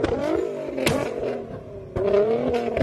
Thank you.